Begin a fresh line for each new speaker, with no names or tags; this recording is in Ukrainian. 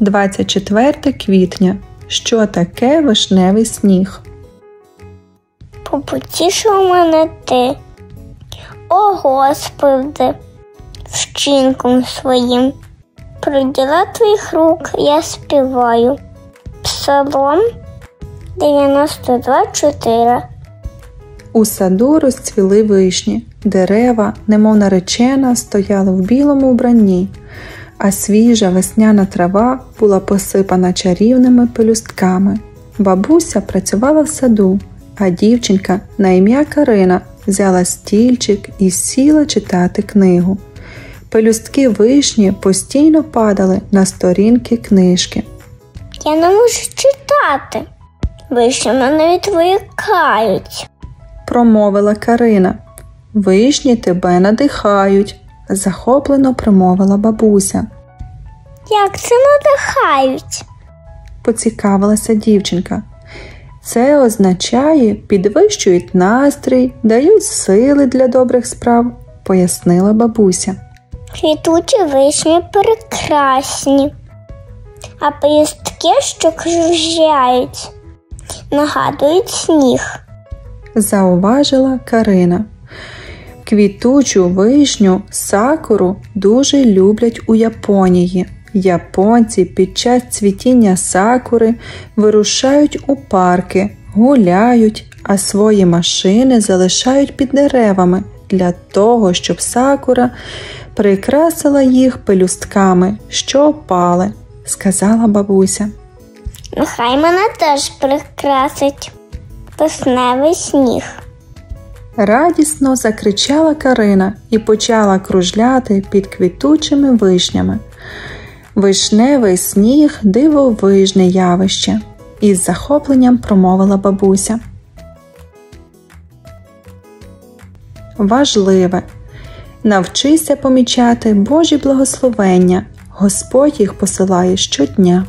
24 квітня. Що таке вишневий сніг?
Попутішив мене ти, о Господи, вчинком своїм. Про діла твоїх рук я співаю. Псалом 92.4
У саду розцвіли вишні, дерева, немов наречена, стояли в білому вбранні, а свіжа весняна трава була посипана чарівними пелюстками. Бабуся працювала в саду, а дівчинка на ім'я Карина взяла стільчик і сіла читати книгу. Пелюстки вишні постійно падали на сторінки книжки.
Я не можу читати. Вишні мене відволікають.
промовила Карина. Вишні тебе надихають, захоплено промовила бабуся.
Як це надихають?
Поцікавилася дівчинка. Це означає, підвищують настрій, дають сили для добрих справ, пояснила бабуся.
Квітучі вишні прекрасні, а пелюстки, що кружляють, нагадують сніг.
зауважила Карина. Квітучу вишню сакуру дуже люблять у Японії. Японці під час цвітіння сакури вирушають у парки, гуляють, а свої машини залишають під деревами для того, щоб сакура прикрасила їх пелюстками, що опали, сказала бабуся.
Нехай мене теж прикрасить весневий сніг.
Радісно закричала Карина і почала кружляти під квітучими вишнями. Вишневий сніг дивовижне явище, із захопленням промовила бабуся. Важливе. Навчися помічати Божі благословення. Господь їх посилає щодня.